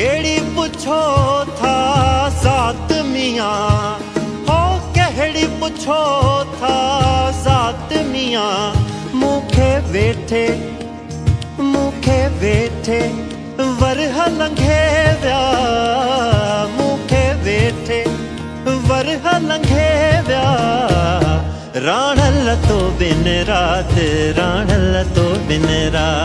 केड़ी पुछो था सात मिया? हो कहड़ी पुछो था सात मिया? मुखे वेठे मुखे वेठे, वरह लंघे व्या। मुखे वेठे, वरह लंघे व्या। राणल तो बिन रात राणल तो बिन रात।